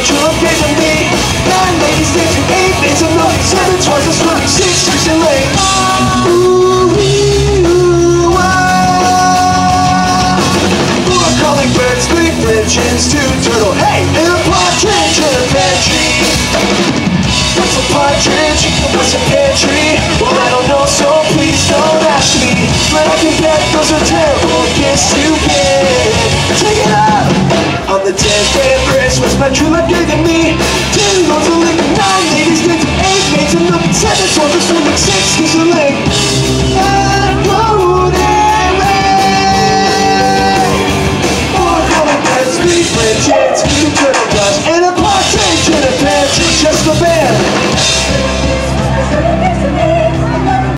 gave to me. You of seven as six and. Ooh. Four calling birds, two turtle, hey, and a partridge a. What's a partridge? What's a pear tree? Well, I don't know, so please don't ask me. But I can bet those are terrible gifts to Of Christmas, my true love to me ten loads of liquor, nine ladies, did eight maids of milk, seven twelve of swimming, six. Ah,